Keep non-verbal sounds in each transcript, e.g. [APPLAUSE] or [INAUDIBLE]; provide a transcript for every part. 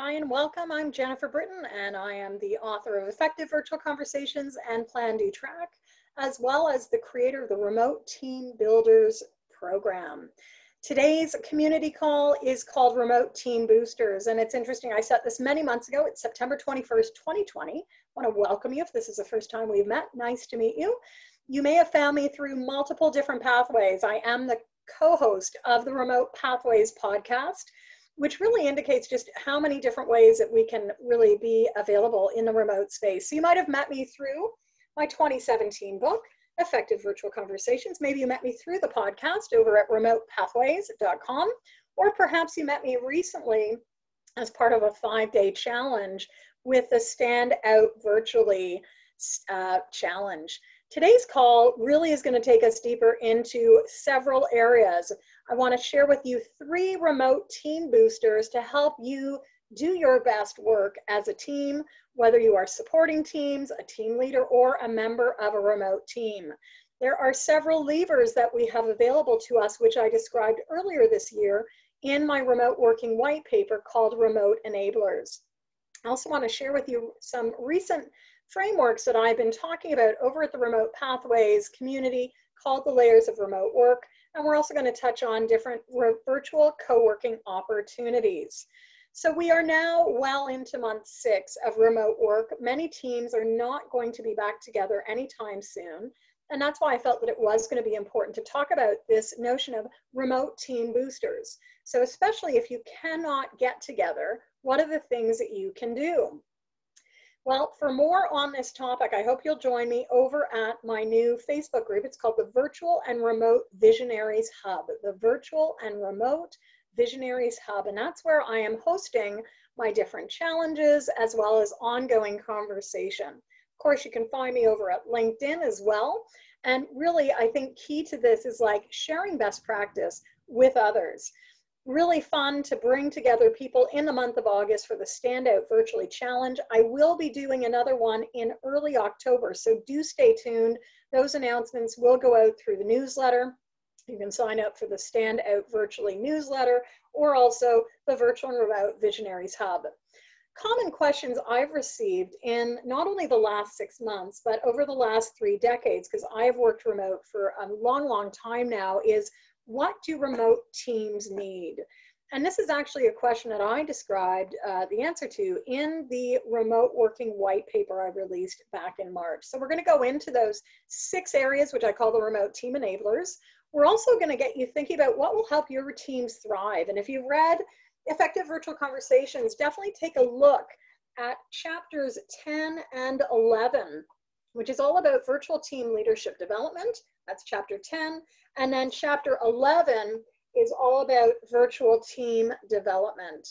Hi and welcome. I'm Jennifer Britton and I am the author of Effective Virtual Conversations and Plan Do Track, as well as the creator of the Remote Team Builders program. Today's community call is called Remote Team Boosters and it's interesting. I set this many months ago. It's September 21st, 2020. I want to welcome you if this is the first time we've met. Nice to meet you. You may have found me through multiple different pathways. I am the co-host of the Remote Pathways podcast which really indicates just how many different ways that we can really be available in the remote space. So you might have met me through my 2017 book, Effective Virtual Conversations. Maybe you met me through the podcast over at remotepathways.com, or perhaps you met me recently as part of a five day challenge with the Stand Out Virtually uh, challenge. Today's call really is going to take us deeper into several areas. I want to share with you three remote team boosters to help you do your best work as a team, whether you are supporting teams, a team leader, or a member of a remote team. There are several levers that we have available to us, which I described earlier this year in my remote working white paper called Remote Enablers. I also want to share with you some recent frameworks that I've been talking about over at the Remote Pathways community called the Layers of Remote Work. And we're also going to touch on different virtual co-working opportunities. So we are now well into month six of remote work. Many teams are not going to be back together anytime soon. And that's why I felt that it was going to be important to talk about this notion of remote team boosters. So especially if you cannot get together, what are the things that you can do? Well, for more on this topic, I hope you'll join me over at my new Facebook group. It's called the Virtual and Remote Visionaries Hub, the Virtual and Remote Visionaries Hub. And that's where I am hosting my different challenges as well as ongoing conversation. Of course, you can find me over at LinkedIn as well. And really, I think key to this is like sharing best practice with others really fun to bring together people in the month of August for the Standout Virtually Challenge. I will be doing another one in early October, so do stay tuned. Those announcements will go out through the newsletter. You can sign up for the Standout Virtually newsletter or also the Virtual and Remote Visionaries Hub. Common questions I've received in not only the last six months, but over the last three decades, because I've worked remote for a long, long time now, is what do remote teams need? And this is actually a question that I described uh, the answer to in the remote working white paper I released back in March. So we're going to go into those six areas, which I call the remote team enablers. We're also going to get you thinking about what will help your teams thrive. And if you've read Effective Virtual Conversations, definitely take a look at chapters 10 and 11, which is all about virtual team leadership development. That's chapter 10. And then chapter 11 is all about virtual team development.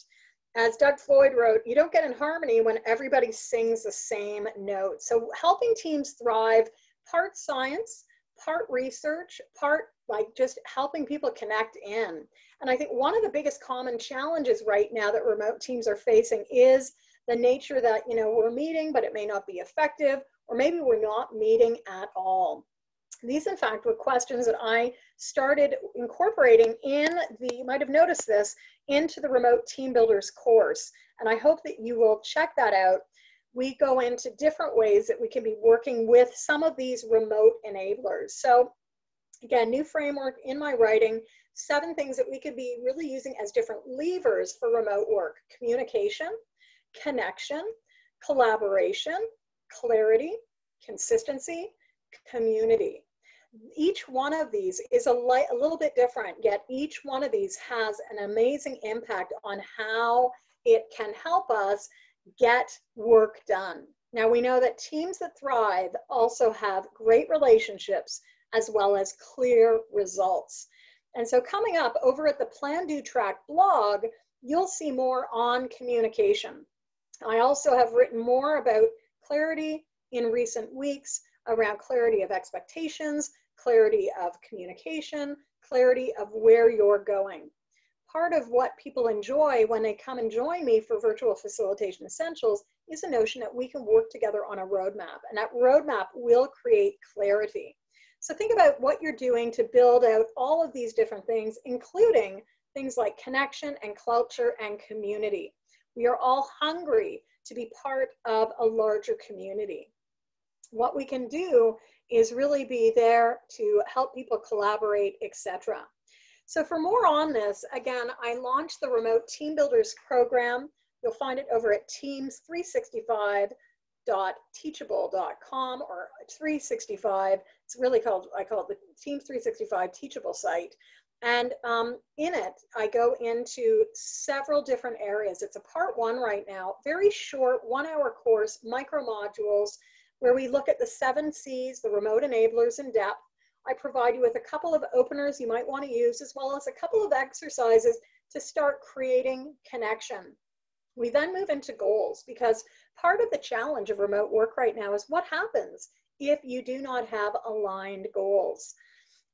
As Doug Floyd wrote, you don't get in harmony when everybody sings the same note. So helping teams thrive, part science, part research, part like just helping people connect in. And I think one of the biggest common challenges right now that remote teams are facing is the nature that, you know, we're meeting, but it may not be effective, or maybe we're not meeting at all. These, in fact, were questions that I started incorporating in the, you might have noticed this, into the Remote Team Builders course. And I hope that you will check that out. We go into different ways that we can be working with some of these remote enablers. So again, new framework in my writing, seven things that we could be really using as different levers for remote work. Communication, connection, collaboration, clarity, consistency, community each one of these is a, a little bit different, yet each one of these has an amazing impact on how it can help us get work done. Now we know that teams that thrive also have great relationships as well as clear results. And so coming up over at the Plan Do Track blog, you'll see more on communication. I also have written more about clarity in recent weeks around clarity of expectations, clarity of communication, clarity of where you're going. Part of what people enjoy when they come and join me for Virtual Facilitation Essentials is a notion that we can work together on a roadmap, and that roadmap will create clarity. So think about what you're doing to build out all of these different things, including things like connection and culture and community. We are all hungry to be part of a larger community. What we can do is really be there to help people collaborate, etc. So for more on this, again, I launched the Remote Team Builders program. You'll find it over at teams365.teachable.com or 365. It's really called, I call it the Teams 365 Teachable site. And um, in it, I go into several different areas. It's a part one right now, very short, one hour course, micro modules, where we look at the seven C's, the remote enablers in depth. I provide you with a couple of openers you might want to use, as well as a couple of exercises to start creating connection. We then move into goals because part of the challenge of remote work right now is what happens if you do not have aligned goals.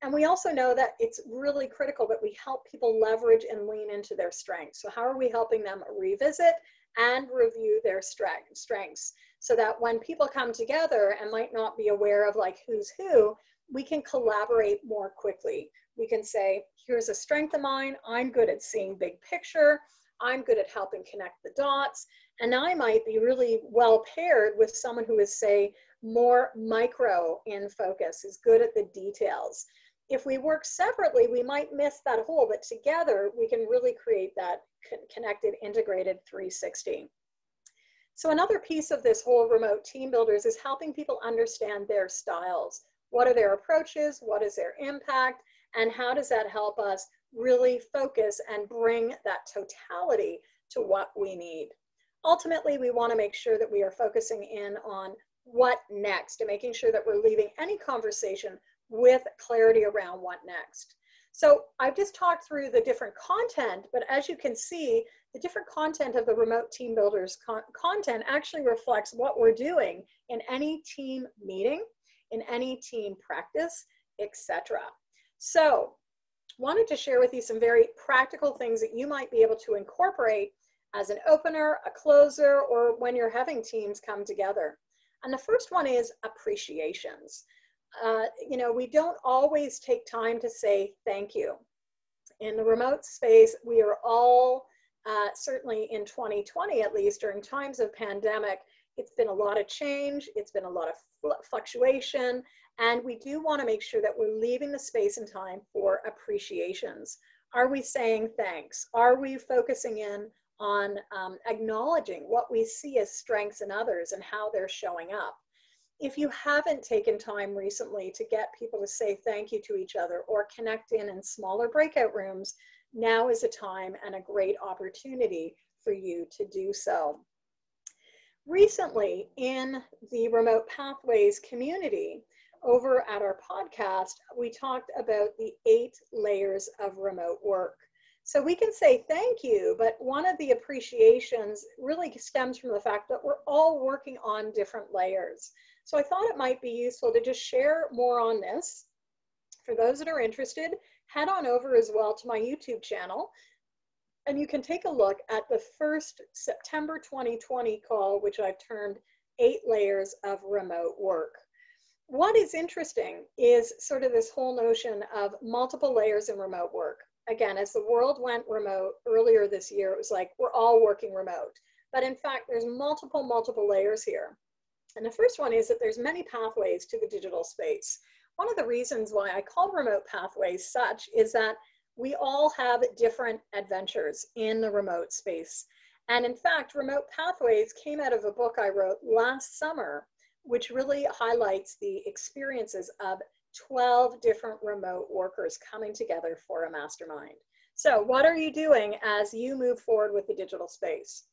And we also know that it's really critical that we help people leverage and lean into their strengths. So how are we helping them revisit and review their strengths so that when people come together and might not be aware of like who's who, we can collaborate more quickly. We can say, here's a strength of mine. I'm good at seeing big picture. I'm good at helping connect the dots. And I might be really well paired with someone who is, say, more micro in focus, is good at the details if we work separately, we might miss that whole, but together we can really create that connected, integrated 360. So another piece of this whole remote team builders is helping people understand their styles. What are their approaches? What is their impact? And how does that help us really focus and bring that totality to what we need? Ultimately, we want to make sure that we are focusing in on what next and making sure that we're leaving any conversation with clarity around what next. So I've just talked through the different content, but as you can see, the different content of the remote team builders con content actually reflects what we're doing in any team meeting, in any team practice, etc. So wanted to share with you some very practical things that you might be able to incorporate as an opener, a closer, or when you're having teams come together. And the first one is appreciations uh, you know, we don't always take time to say thank you. In the remote space, we are all, uh, certainly in 2020 at least, during times of pandemic, it's been a lot of change, it's been a lot of fl fluctuation, and we do want to make sure that we're leaving the space and time for appreciations. Are we saying thanks? Are we focusing in on um, acknowledging what we see as strengths in others and how they're showing up? If you haven't taken time recently to get people to say thank you to each other or connect in in smaller breakout rooms, now is a time and a great opportunity for you to do so. Recently, in the Remote Pathways community, over at our podcast, we talked about the eight layers of remote work. So we can say thank you, but one of the appreciations really stems from the fact that we're all working on different layers. So I thought it might be useful to just share more on this. For those that are interested, head on over as well to my YouTube channel and you can take a look at the first September 2020 call, which I've termed eight layers of remote work. What is interesting is sort of this whole notion of multiple layers in remote work. Again, as the world went remote earlier this year, it was like we're all working remote. But in fact, there's multiple, multiple layers here. And the first one is that there's many pathways to the digital space. One of the reasons why I call remote pathways such is that we all have different adventures in the remote space. And in fact, remote pathways came out of a book I wrote last summer, which really highlights the experiences of 12 different remote workers coming together for a mastermind. So what are you doing as you move forward with the digital space?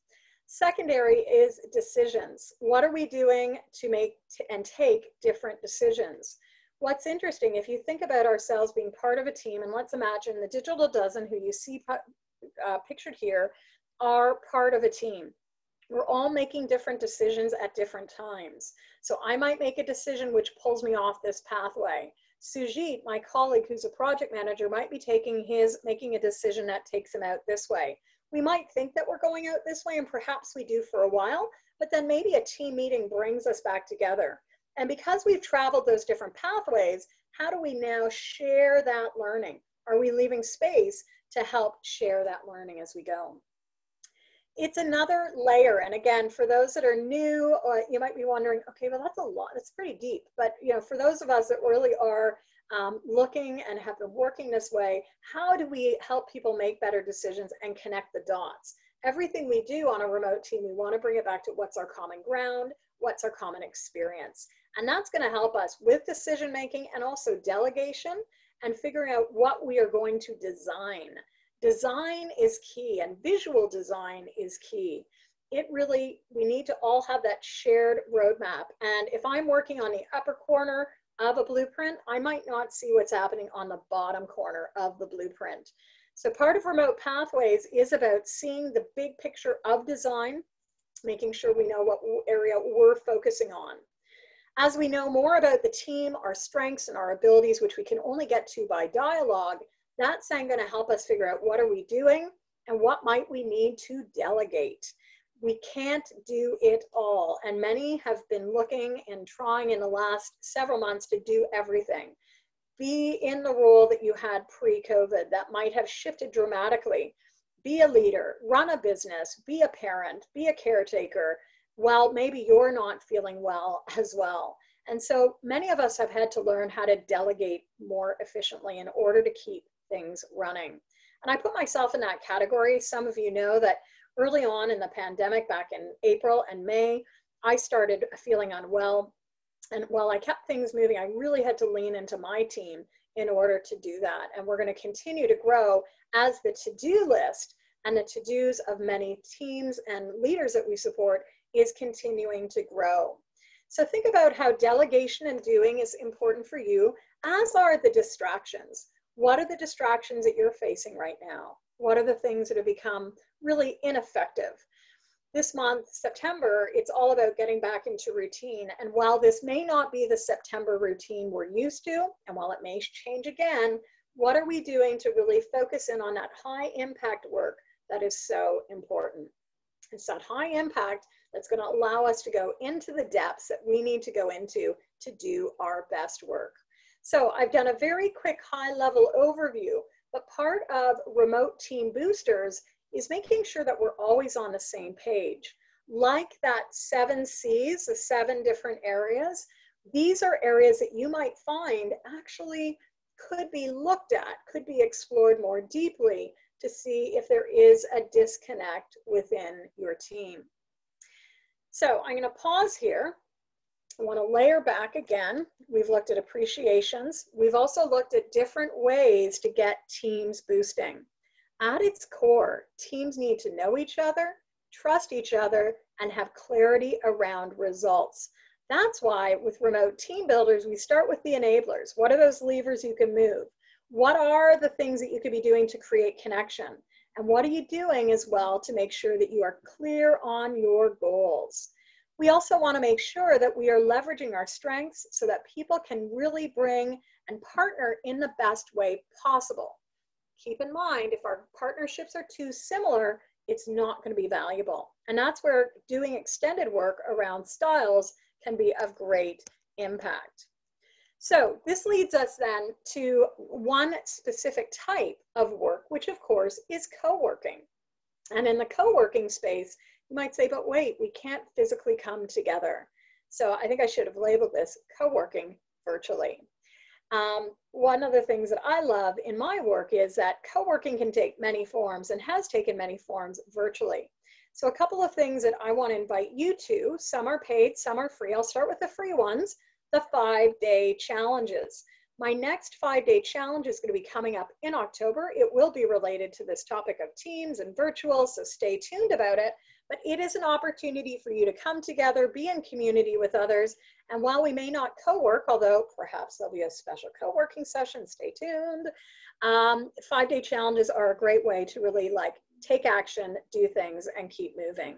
Secondary is decisions. What are we doing to make and take different decisions? What's interesting, if you think about ourselves being part of a team, and let's imagine the digital dozen who you see uh, pictured here are part of a team. We're all making different decisions at different times. So I might make a decision which pulls me off this pathway. Sujit, my colleague who's a project manager, might be taking his, making a decision that takes him out this way we might think that we're going out this way and perhaps we do for a while, but then maybe a team meeting brings us back together. And because we've traveled those different pathways, how do we now share that learning? Are we leaving space to help share that learning as we go? it's another layer. And again, for those that are new, uh, you might be wondering, okay, well, that's a lot. That's pretty deep. But you know, for those of us that really are um, looking and have been working this way, how do we help people make better decisions and connect the dots? Everything we do on a remote team, we want to bring it back to what's our common ground, what's our common experience. And that's going to help us with decision making and also delegation and figuring out what we are going to design. Design is key and visual design is key. It really, we need to all have that shared roadmap. And if I'm working on the upper corner of a blueprint, I might not see what's happening on the bottom corner of the blueprint. So part of remote pathways is about seeing the big picture of design, making sure we know what area we're focusing on. As we know more about the team, our strengths and our abilities, which we can only get to by dialogue, that's then going to help us figure out what are we doing and what might we need to delegate. We can't do it all. And many have been looking and trying in the last several months to do everything. Be in the role that you had pre COVID that might have shifted dramatically. Be a leader, run a business, be a parent, be a caretaker, while maybe you're not feeling well [LAUGHS] as well. And so many of us have had to learn how to delegate more efficiently in order to keep things running. And I put myself in that category. Some of you know that early on in the pandemic, back in April and May, I started feeling unwell. And while I kept things moving, I really had to lean into my team in order to do that. And we're going to continue to grow as the to do list and the to dos of many teams and leaders that we support is continuing to grow. So think about how delegation and doing is important for you, as are the distractions. What are the distractions that you're facing right now? What are the things that have become really ineffective? This month, September, it's all about getting back into routine. And while this may not be the September routine we're used to, and while it may change again, what are we doing to really focus in on that high impact work that is so important? It's that high impact that's going to allow us to go into the depths that we need to go into to do our best work. So I've done a very quick high level overview, but part of remote team boosters is making sure that we're always on the same page. Like that seven C's, the seven different areas, these are areas that you might find actually could be looked at, could be explored more deeply to see if there is a disconnect within your team. So I'm going to pause here. I want to layer back again. We've looked at appreciations. We've also looked at different ways to get teams boosting. At its core, teams need to know each other, trust each other, and have clarity around results. That's why with remote team builders, we start with the enablers. What are those levers you can move? What are the things that you could be doing to create connection? And what are you doing as well to make sure that you are clear on your goals? We also want to make sure that we are leveraging our strengths so that people can really bring and partner in the best way possible. Keep in mind, if our partnerships are too similar, it's not going to be valuable. And that's where doing extended work around styles can be of great impact. So this leads us then to one specific type of work, which of course is co-working. And in the co-working space, you might say, but wait, we can't physically come together. So I think I should have labeled this co-working virtually. Um, one of the things that I love in my work is that co-working can take many forms and has taken many forms virtually. So a couple of things that I want to invite you to, some are paid, some are free. I'll start with the free ones the five day challenges. My next five day challenge is going to be coming up in October. It will be related to this topic of teams and virtual, so stay tuned about it. But it is an opportunity for you to come together, be in community with others. And while we may not co work, although perhaps there'll be a special co working session, stay tuned. Um, five day challenges are a great way to really like take action, do things, and keep moving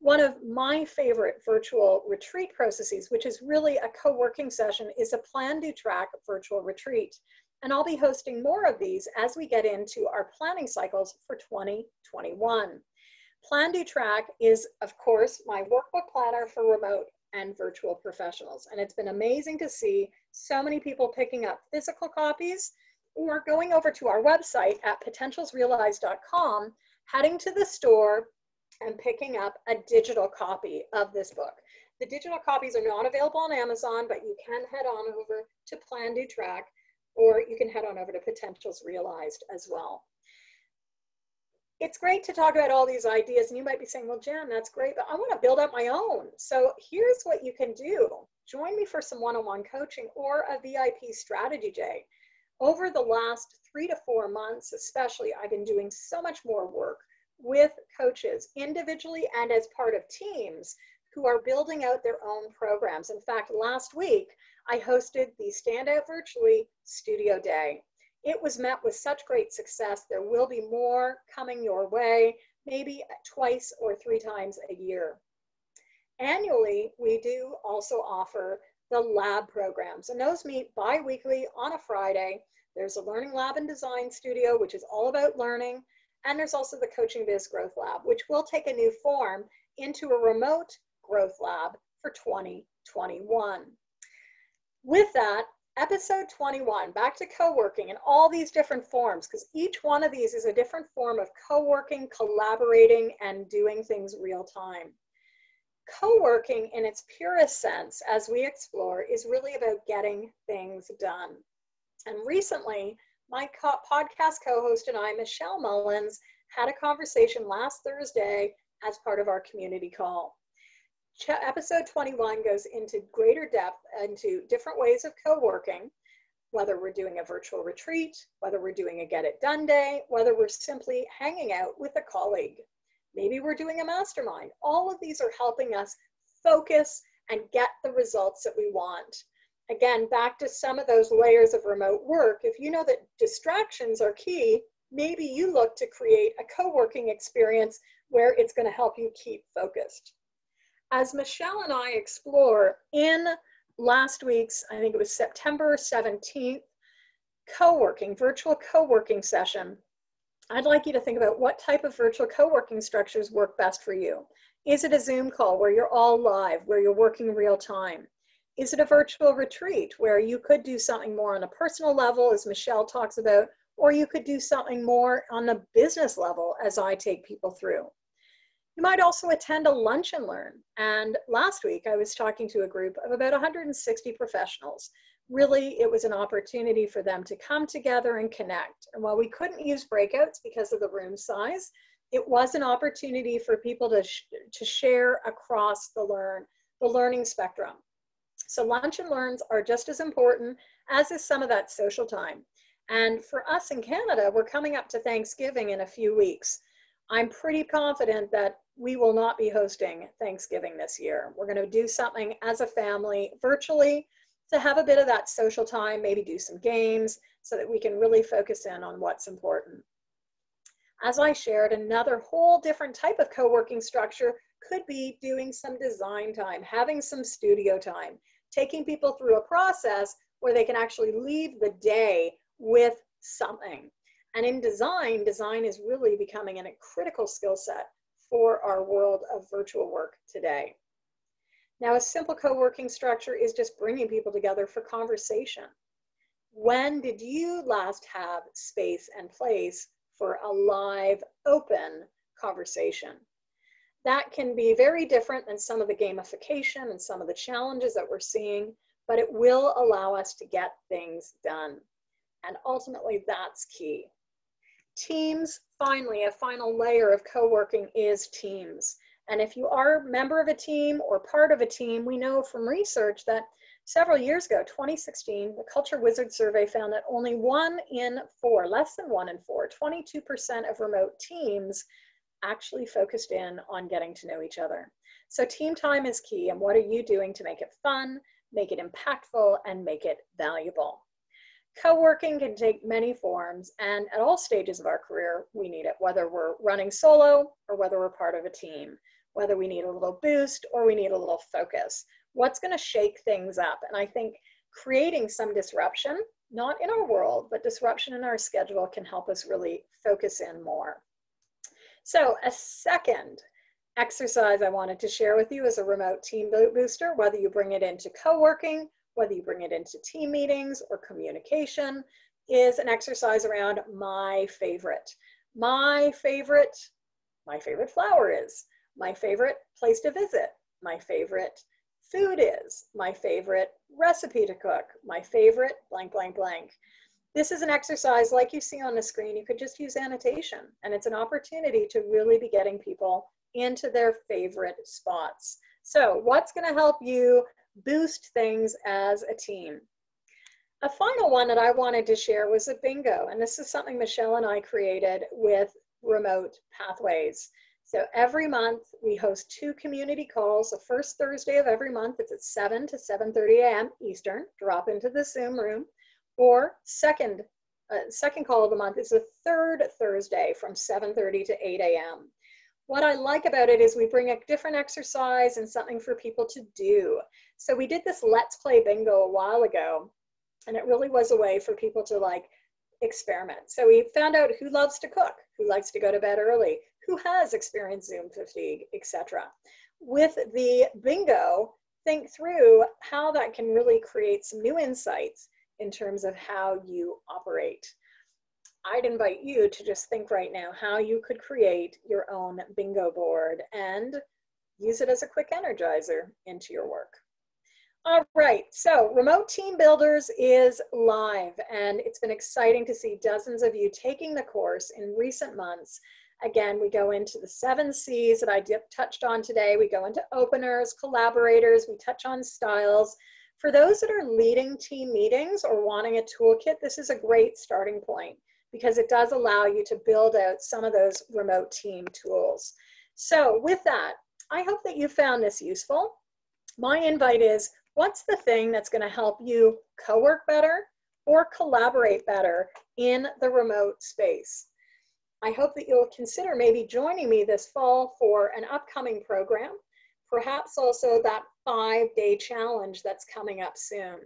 one of my favorite virtual retreat processes, which is really a co-working session, is a Plan Do Track virtual retreat. And I'll be hosting more of these as we get into our planning cycles for 2021. Plan Do Track is, of course, my workbook planner for remote and virtual professionals. And it's been amazing to see so many people picking up physical copies or going over to our website at potentialsrealized.com, heading to the store, and picking up a digital copy of this book. The digital copies are not available on Amazon, but you can head on over to Plan, Do, Track, or you can head on over to Potentials Realized as well. It's great to talk about all these ideas, and you might be saying, well, Jen, that's great, but I want to build up my own. So here's what you can do. Join me for some one-on-one coaching or a VIP strategy day. Over the last three to four months, especially, I've been doing so much more work with coaches individually and as part of teams who are building out their own programs. In fact, last week I hosted the Standout Virtually Studio Day. It was met with such great success. There will be more coming your way, maybe twice or three times a year. Annually, we do also offer the lab programs, and those meet bi-weekly on a Friday. There's a Learning Lab and Design Studio, which is all about learning, and there's also the Coaching Biz Growth Lab, which will take a new form into a remote growth lab for 2021. With that, episode 21, back to co-working in all these different forms, because each one of these is a different form of co-working, collaborating, and doing things real time. Co-working in its purest sense, as we explore, is really about getting things done. And recently, my co podcast co-host and I, Michelle Mullins, had a conversation last Thursday as part of our community call. Episode 21 goes into greater depth into different ways of co-working, whether we're doing a virtual retreat, whether we're doing a get it done day, whether we're simply hanging out with a colleague. Maybe we're doing a mastermind. All of these are helping us focus and get the results that we want again, back to some of those layers of remote work, if you know that distractions are key, maybe you look to create a co-working experience where it's going to help you keep focused. As Michelle and I explore in last week's, I think it was September 17th, co-working, virtual co-working session, I'd like you to think about what type of virtual co-working structures work best for you. Is it a Zoom call where you're all live, where you're working real time? Is it a virtual retreat where you could do something more on a personal level, as Michelle talks about, or you could do something more on the business level as I take people through? You might also attend a lunch and learn. And last week I was talking to a group of about 160 professionals. Really, it was an opportunity for them to come together and connect. And while we couldn't use breakouts because of the room size, it was an opportunity for people to, sh to share across the learn the learning spectrum. So lunch and learns are just as important as is some of that social time. And for us in Canada, we're coming up to Thanksgiving in a few weeks. I'm pretty confident that we will not be hosting Thanksgiving this year. We're going to do something as a family virtually to have a bit of that social time, maybe do some games so that we can really focus in on what's important. As I shared, another whole different type of co-working structure could be doing some design time, having some studio time, taking people through a process where they can actually leave the day with something. And in design, design is really becoming a critical skill set for our world of virtual work today. Now, a simple co-working structure is just bringing people together for conversation. When did you last have space and place for a live, open conversation? That can be very different than some of the gamification and some of the challenges that we're seeing, but it will allow us to get things done. And ultimately, that's key. Teams, finally, a final layer of co-working is teams. And if you are a member of a team or part of a team, we know from research that several years ago, 2016, the Culture Wizard survey found that only one in four, less than one in four, 22% of remote teams actually focused in on getting to know each other. So team time is key. And what are you doing to make it fun, make it impactful, and make it valuable? Co-working can take many forms, and at all stages of our career, we need it, whether we're running solo or whether we're part of a team, whether we need a little boost or we need a little focus. What's going to shake things up? And I think creating some disruption, not in our world, but disruption in our schedule can help us really focus in more. So a second exercise I wanted to share with you is a remote team booster, whether you bring it into co-working, whether you bring it into team meetings or communication, is an exercise around my favorite. My favorite my favorite flower is, my favorite place to visit, my favorite food is, my favorite recipe to cook, my favorite blank, blank, blank. This is an exercise like you see on the screen. You could just use annotation and it's an opportunity to really be getting people into their favorite spots. So what's gonna help you boost things as a team? A final one that I wanted to share was a bingo. And this is something Michelle and I created with Remote Pathways. So every month we host two community calls. The first Thursday of every month, it's at 7 to 7.30 a.m. Eastern. Drop into the Zoom room or second, uh, second call of the month is the third Thursday from 7.30 to 8 a.m. What I like about it is we bring a different exercise and something for people to do. So we did this Let's Play Bingo a while ago, and it really was a way for people to like experiment. So we found out who loves to cook, who likes to go to bed early, who has experienced Zoom fatigue, etc. With the bingo, think through how that can really create some new insights in terms of how you operate. I'd invite you to just think right now how you could create your own bingo board and use it as a quick energizer into your work. All right, so Remote Team Builders is live, and it's been exciting to see dozens of you taking the course in recent months. Again, we go into the seven C's that I touched on today. We go into openers, collaborators, we touch on styles, for those that are leading team meetings or wanting a toolkit, this is a great starting point because it does allow you to build out some of those remote team tools. So with that, I hope that you found this useful. My invite is, what's the thing that's gonna help you co-work better or collaborate better in the remote space? I hope that you'll consider maybe joining me this fall for an upcoming program perhaps also that five day challenge that's coming up soon.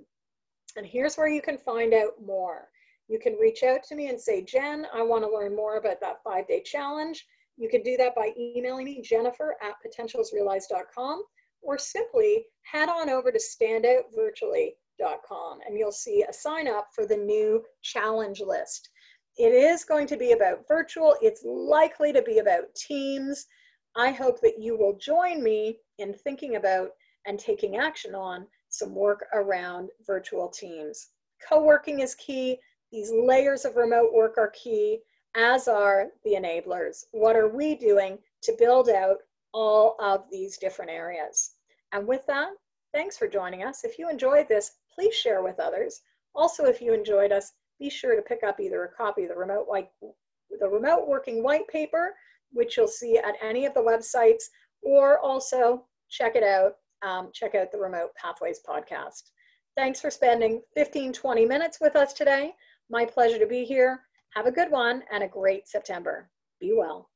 And here's where you can find out more. You can reach out to me and say, Jen, I want to learn more about that five day challenge. You can do that by emailing me, jennifer at potentialsrealized.com, or simply head on over to standoutvirtually.com and you'll see a sign up for the new challenge list. It is going to be about virtual, it's likely to be about teams. I hope that you will join me in thinking about and taking action on some work around virtual teams. Co-working is key. These layers of remote work are key, as are the enablers. What are we doing to build out all of these different areas? And with that, thanks for joining us. If you enjoyed this, please share with others. Also, if you enjoyed us, be sure to pick up either a copy of the remote white, the remote working white paper, which you'll see at any of the websites, or also check it out. Um, check out the Remote Pathways podcast. Thanks for spending 15, 20 minutes with us today. My pleasure to be here. Have a good one and a great September. Be well.